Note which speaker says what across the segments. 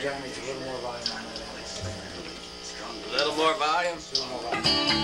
Speaker 1: John, it's a little more volume.
Speaker 2: A little more volume?
Speaker 1: A little more volume.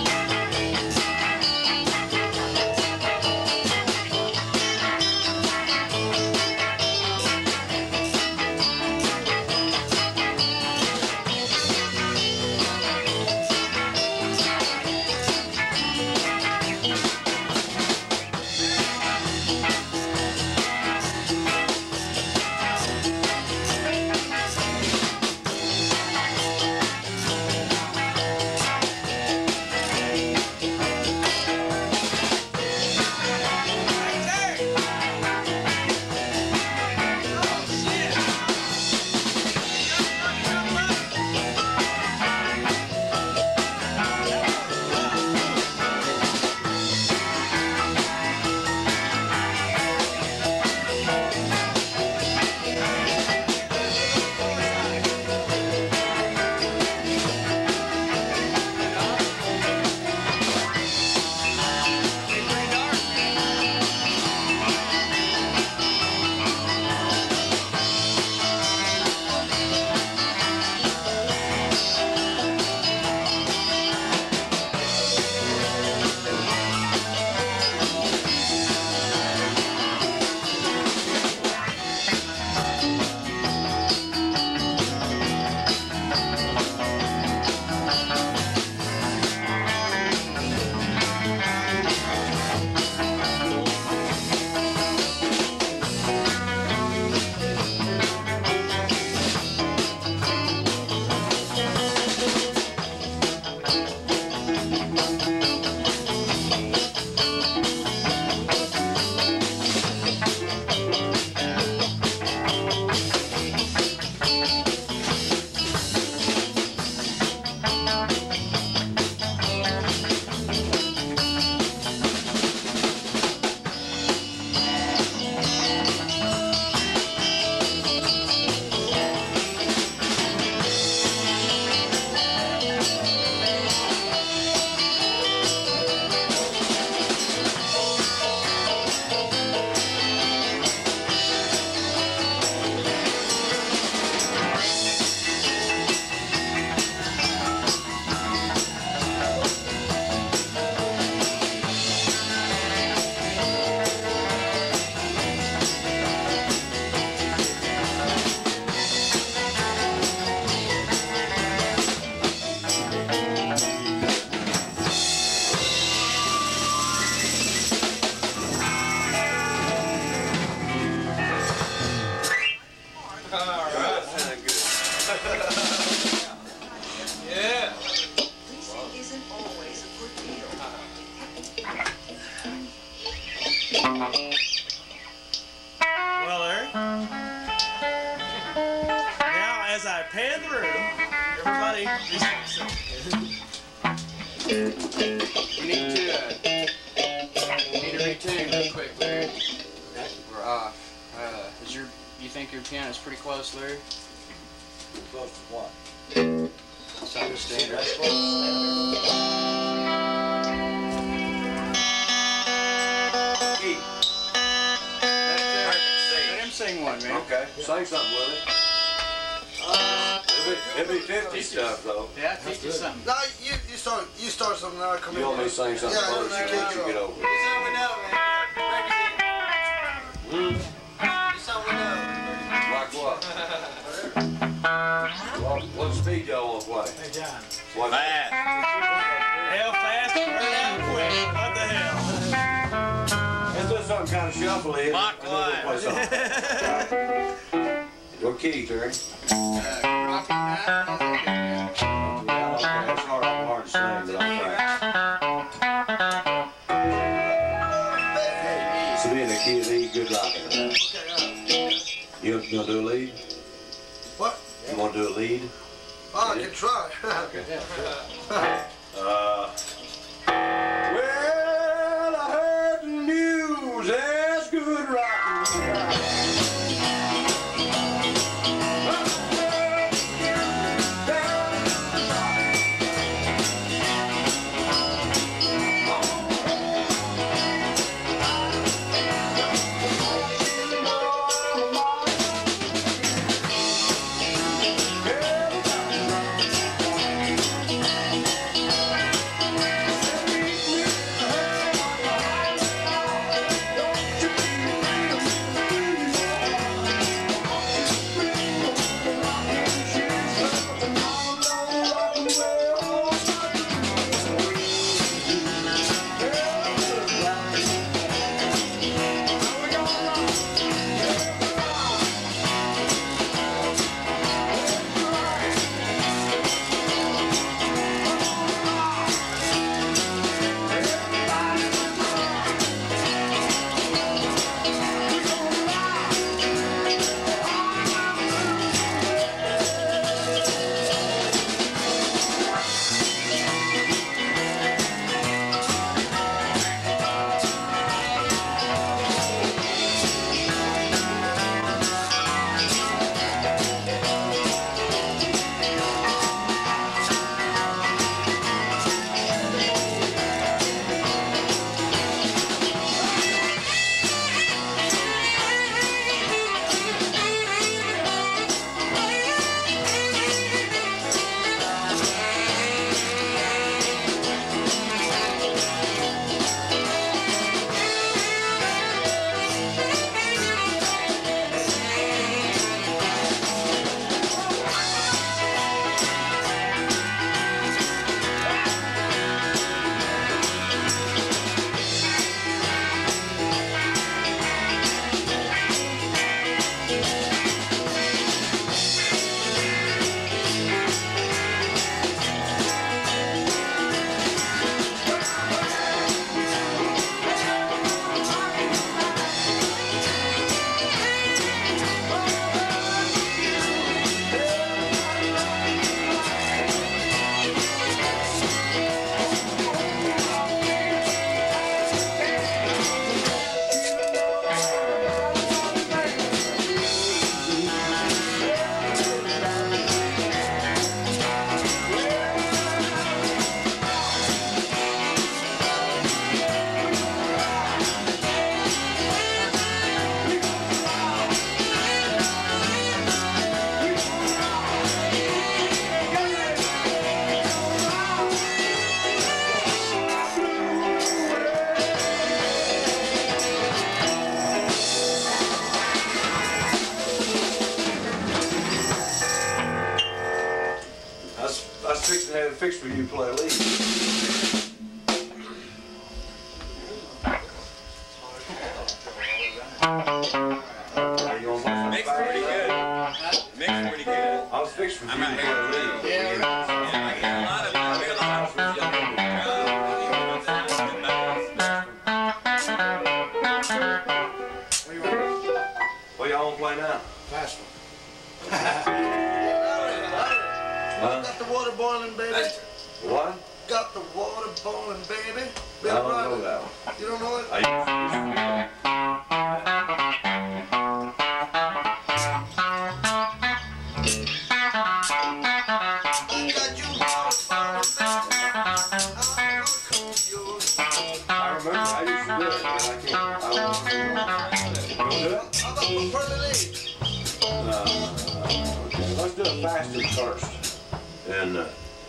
Speaker 3: And
Speaker 2: uh,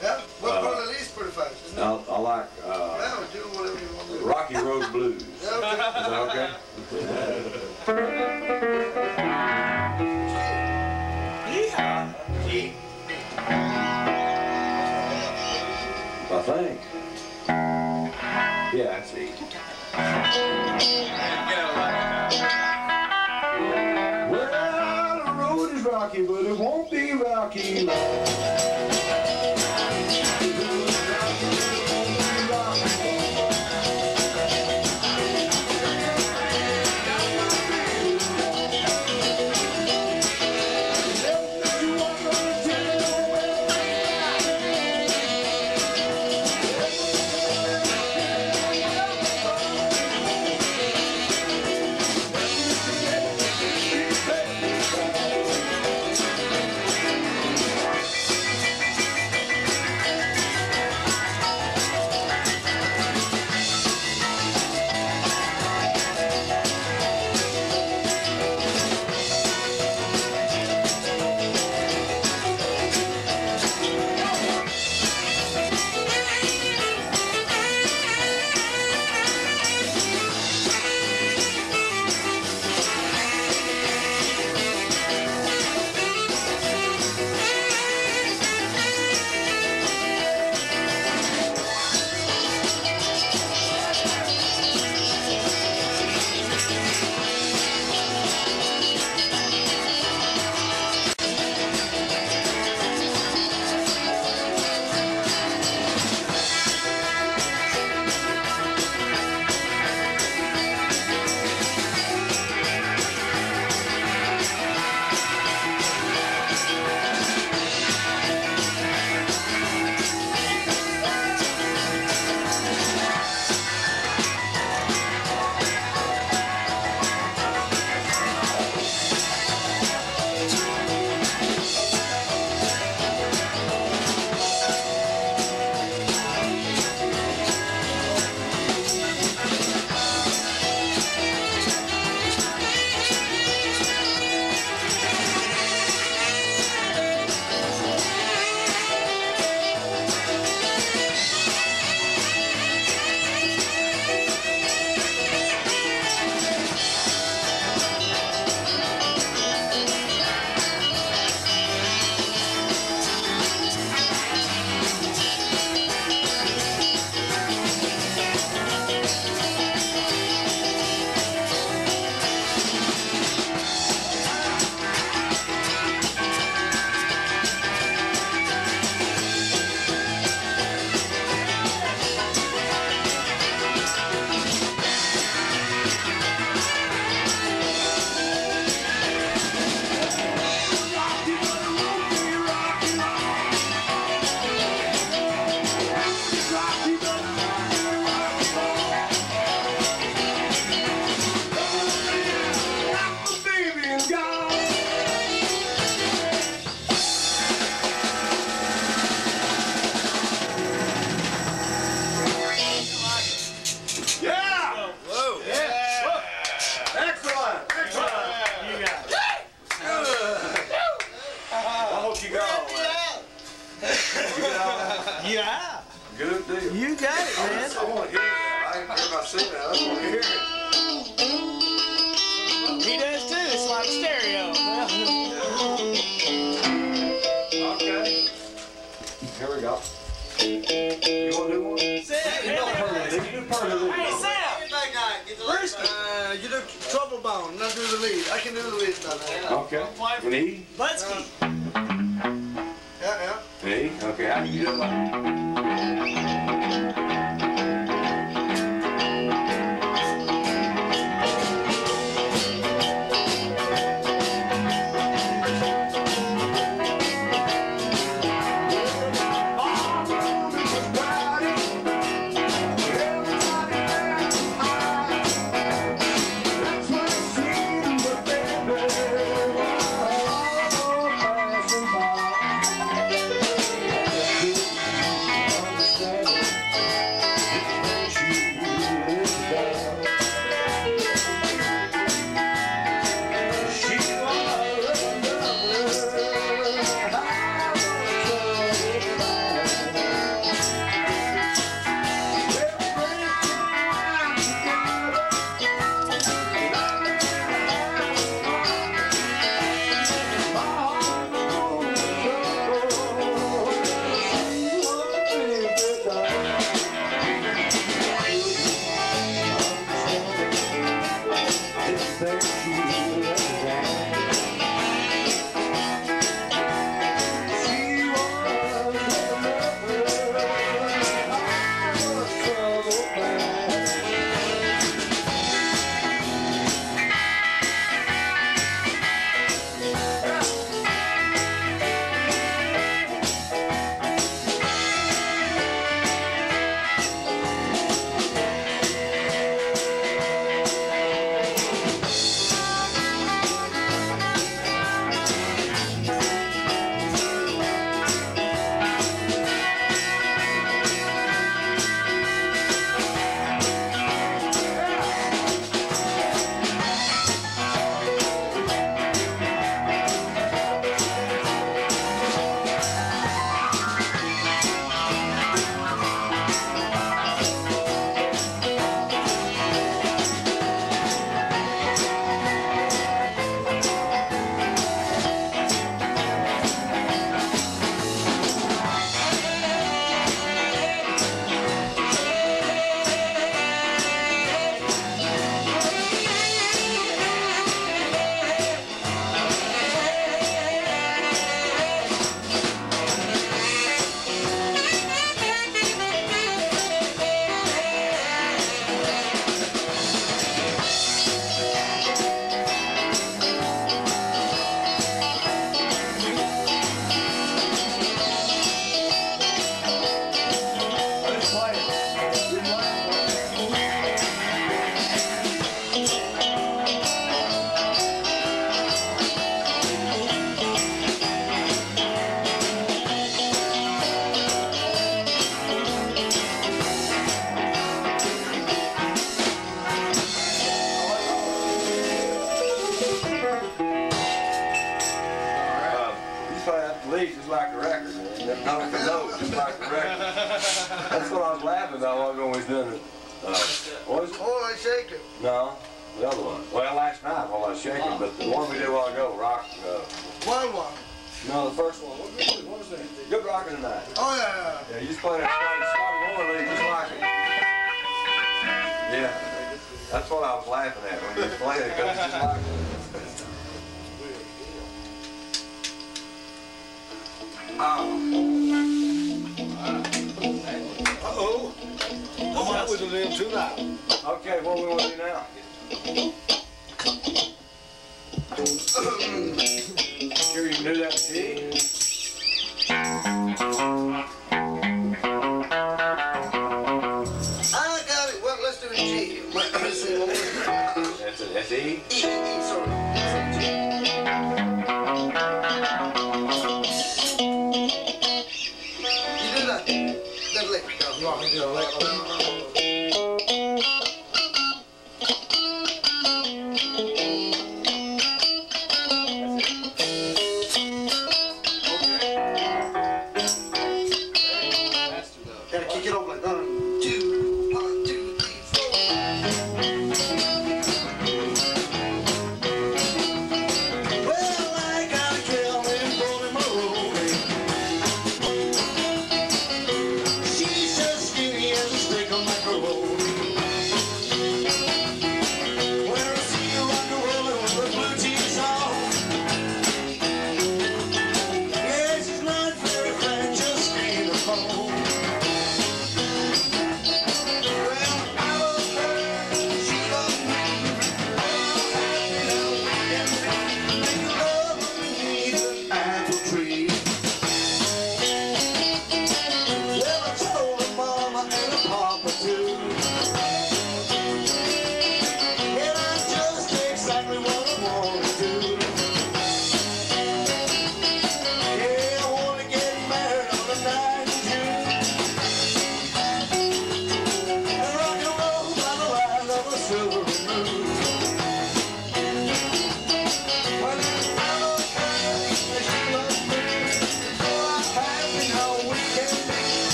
Speaker 3: yeah,
Speaker 4: what
Speaker 3: uh,
Speaker 5: part of
Speaker 4: these least pretty isn't it?
Speaker 1: I, I like uh,
Speaker 4: yeah, do whatever you want to do.
Speaker 1: Rocky Road Blues.
Speaker 4: yeah, okay.
Speaker 1: Is that okay? yeah. I think. Yeah, I E. Well, the road is rocky, but it won't be rocky.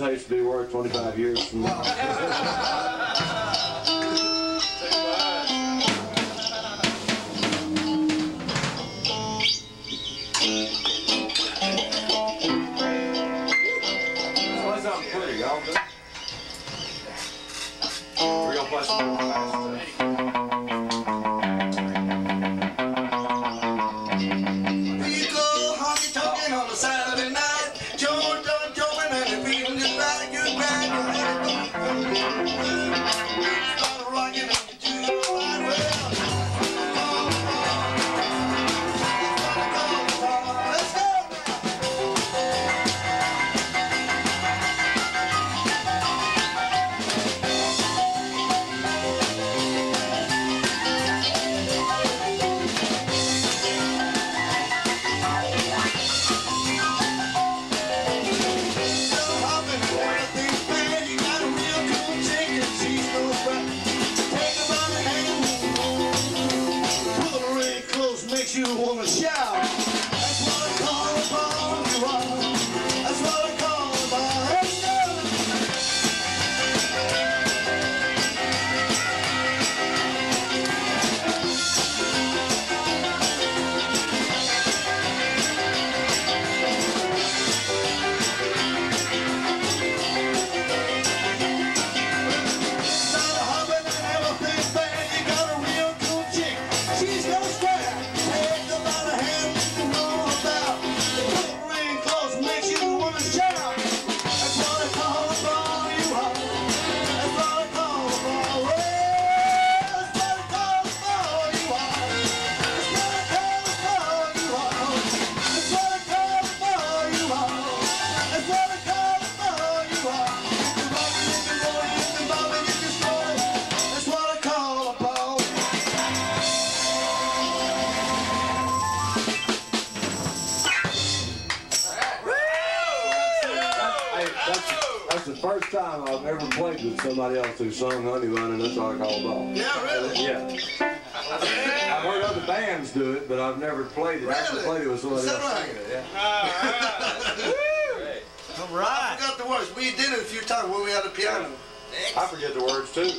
Speaker 1: What
Speaker 6: these videotapes be worth 25 years
Speaker 1: sung Honey Bun, and that's what I call ball.
Speaker 4: Yeah, really?
Speaker 1: Yeah. I've heard other bands do it, but I've never played it. I actually
Speaker 4: Really?
Speaker 1: played it with somebody
Speaker 4: Is that
Speaker 1: else
Speaker 4: right?
Speaker 1: singing it. Yeah.
Speaker 5: Great.
Speaker 7: All
Speaker 4: I
Speaker 7: right.
Speaker 4: forgot the words. We did it a few times when we had a piano.
Speaker 1: I forget the words too.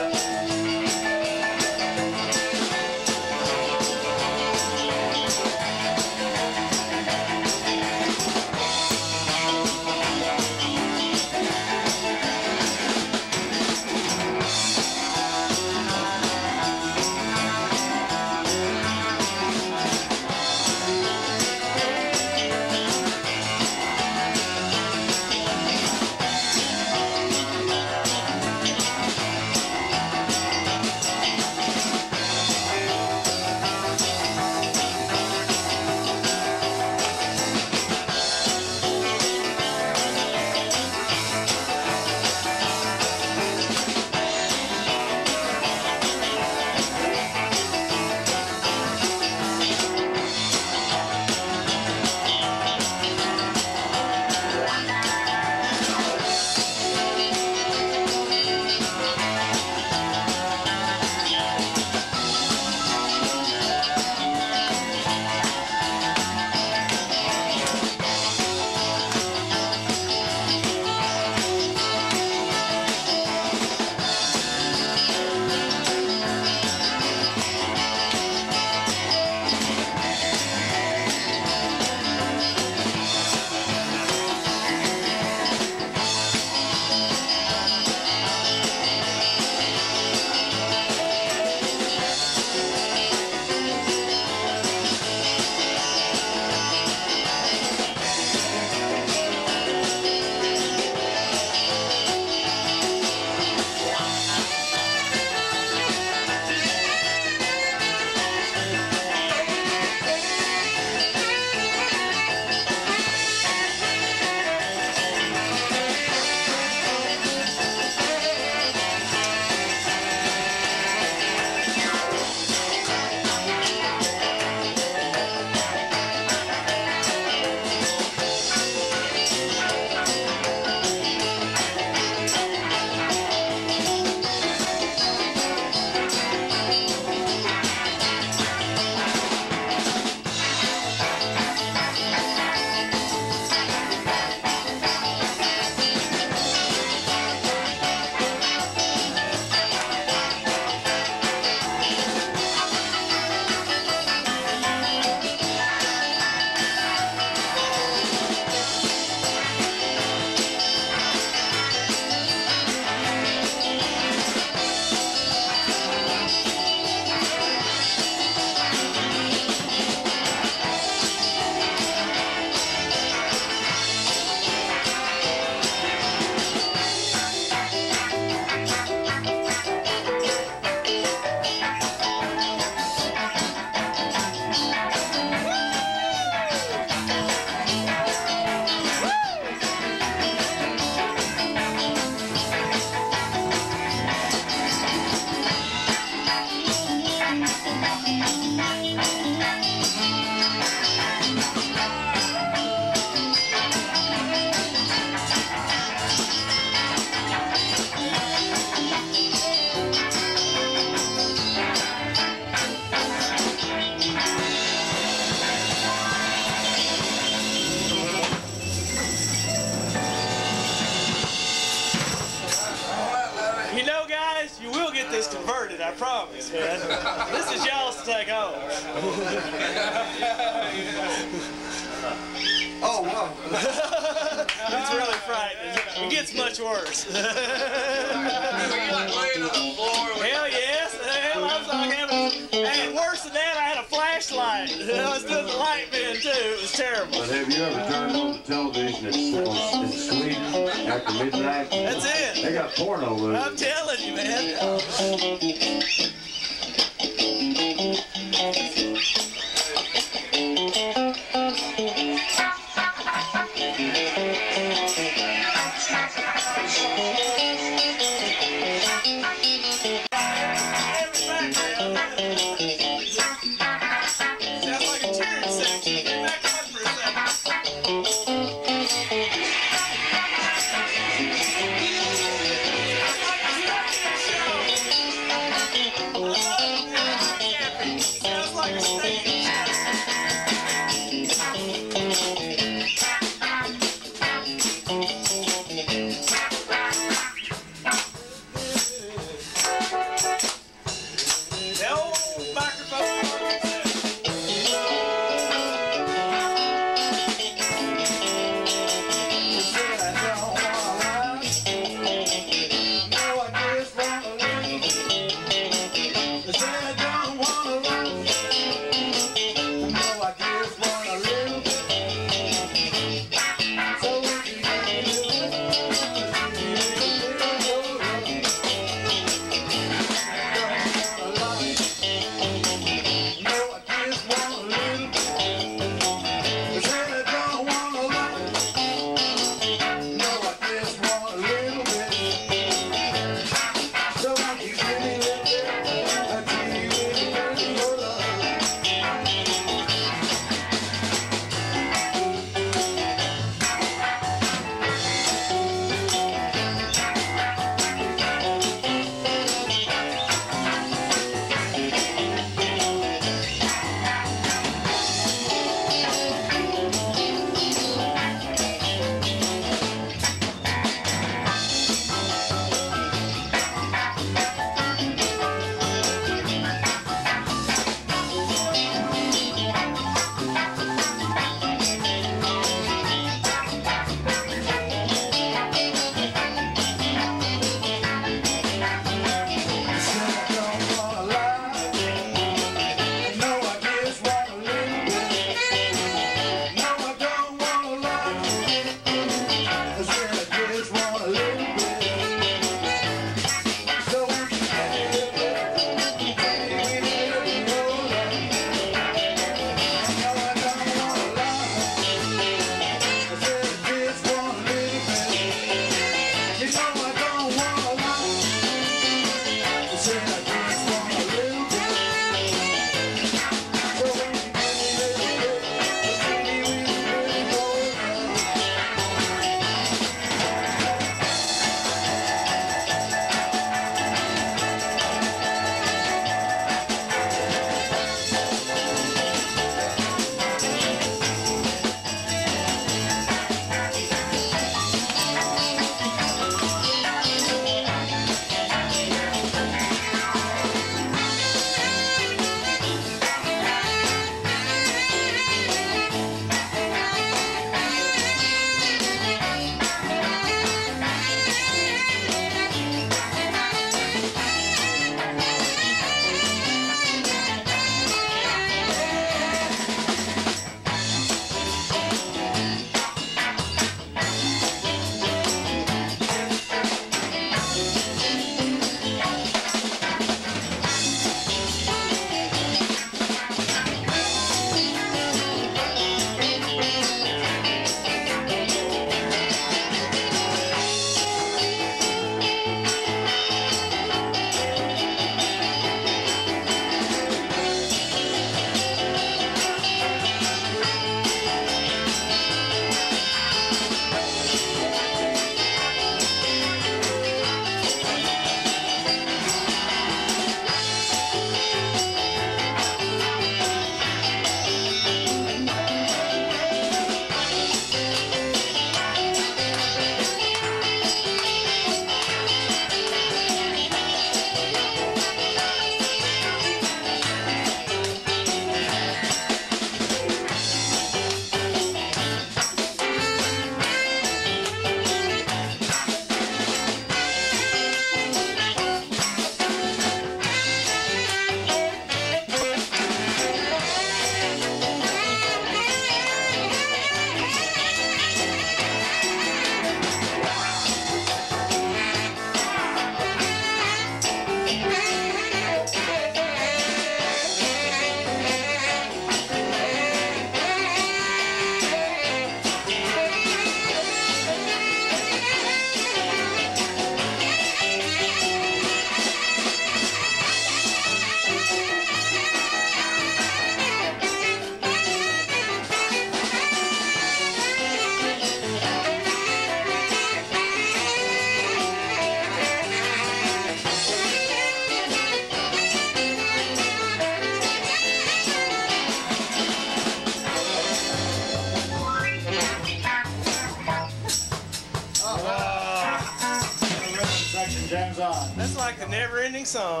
Speaker 6: Song.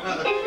Speaker 8: No,
Speaker 9: no.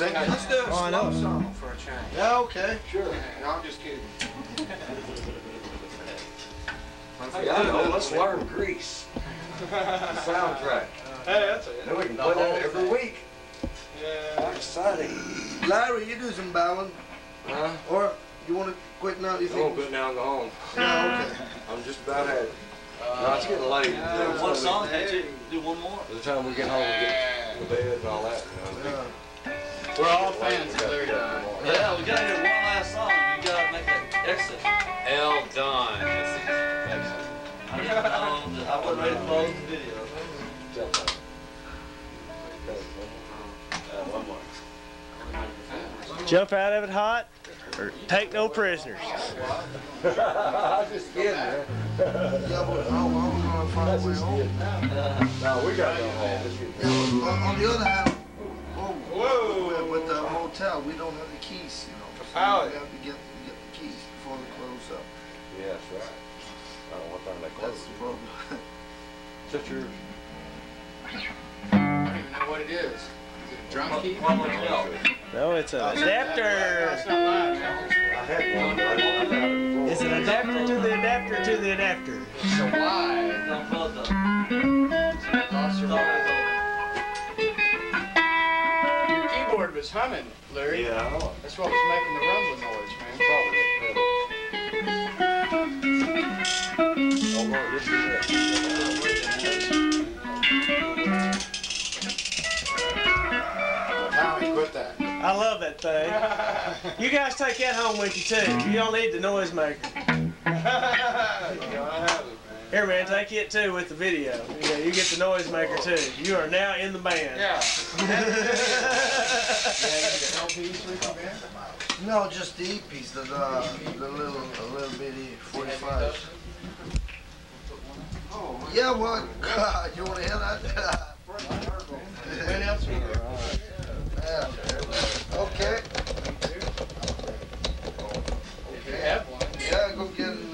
Speaker 6: Sing
Speaker 1: it.
Speaker 5: Let's do a
Speaker 7: Oh, I know.
Speaker 5: slow song for a change.
Speaker 6: Yeah, okay.
Speaker 5: Sure. No, I'm just kidding.
Speaker 1: Hey, I know, let's learn Greece. Grease. Soundtrack.
Speaker 7: Hey, that's it.
Speaker 1: Then we can play that every week.
Speaker 7: Yeah.
Speaker 1: How exciting.
Speaker 6: Larry, you do some bowing.
Speaker 1: Huh?
Speaker 6: or you wanna quit now, you
Speaker 1: I won't
Speaker 6: think?
Speaker 1: put down the home.
Speaker 6: Yeah, okay.
Speaker 1: I'm just about had it. No, it's getting late. Uh, it's
Speaker 2: One song, that's it. Do one more.
Speaker 1: By the time we get home and get to bed and all that, you know.
Speaker 6: Yeah.
Speaker 10: We're all fans of Larry Donn.
Speaker 2: Yeah, we gotta do one last song. You gotta make it exit.
Speaker 5: L. Donn.
Speaker 2: I didn't know, I wasn't ready to close the video.
Speaker 7: Jump out of it hot, or take no prisoners.
Speaker 1: I'm just kidding, man.
Speaker 6: Yeah, but how, how we gonna find a way home?
Speaker 1: No, we gotta go home. Let's get-
Speaker 6: Yeah, but on, on the other hand, whoa, with, with the hotel, we don't have the keys, you know. So
Speaker 7: Oh.
Speaker 6: we have to get, get the keys before they close up.
Speaker 1: Yeah, that's right. I don't want them to
Speaker 6: That's
Speaker 1: close.
Speaker 6: the problem.
Speaker 1: Shut your.
Speaker 10: I don't even know what it is. Is it a drum key?
Speaker 2: One.
Speaker 7: No, it's an adapter.
Speaker 10: It's not loud.
Speaker 1: I had one. but I don't have it.
Speaker 7: It's an adapter to the adapter to the adapter.
Speaker 10: So why? Your keyboard was humming, Larry.
Speaker 1: Yeah, I know.
Speaker 10: That's what was making the rumbling noise, man.
Speaker 1: Probably that pedal. Oh, no, just do that.
Speaker 11: Quit that.
Speaker 7: I love that thing. You guys take that home with you too. You don't need the noisemaker. Here, man, take it too with the video. Yeah, you get the noisemaker too. You are now in the band.
Speaker 10: Yeah.
Speaker 6: No, just the EPs, the, uh, the little, the little bitty 45s. Yeah, well, God, you wanna hear that?
Speaker 10: When else we?
Speaker 6: Yeah. Okay,
Speaker 10: You have one.
Speaker 6: yeah, go get it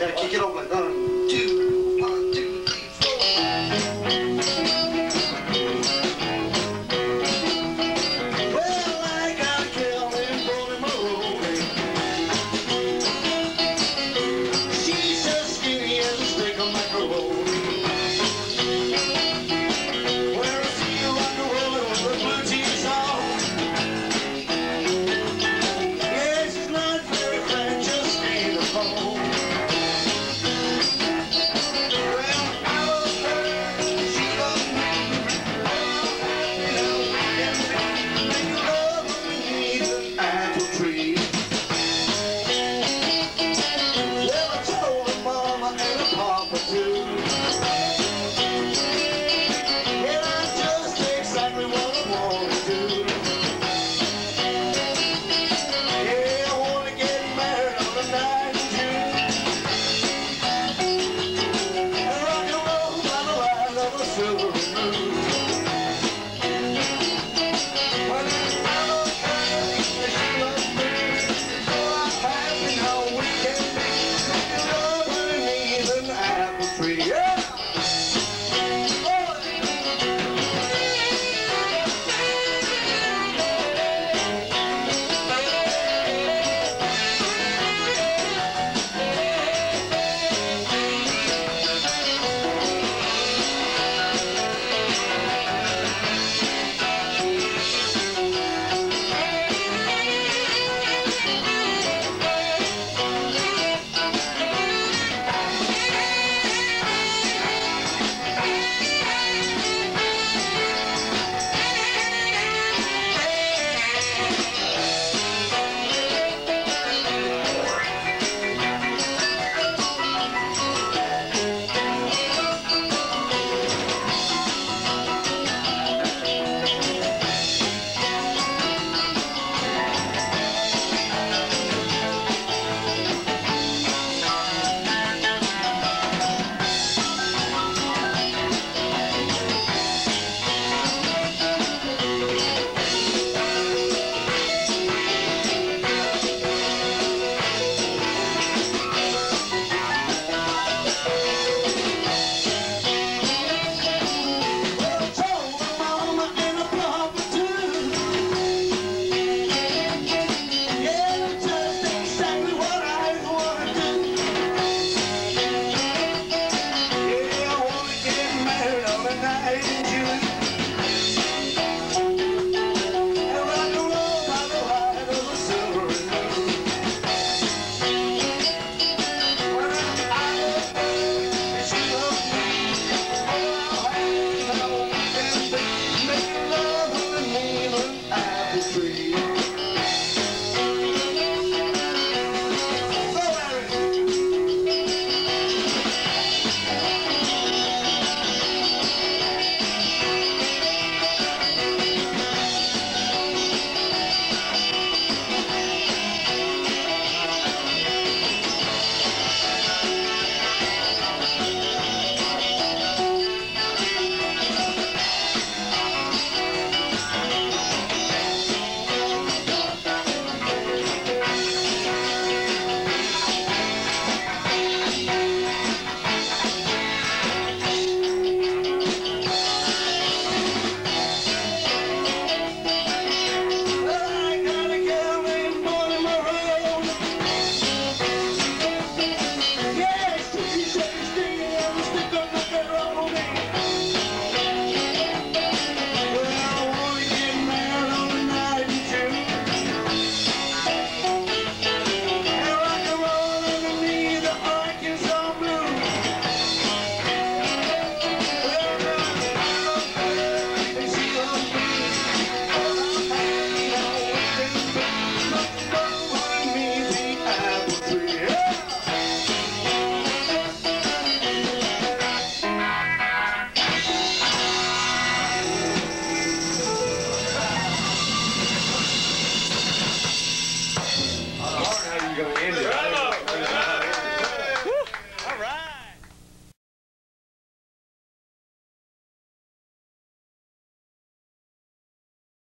Speaker 6: Gotta kick it open. No, no.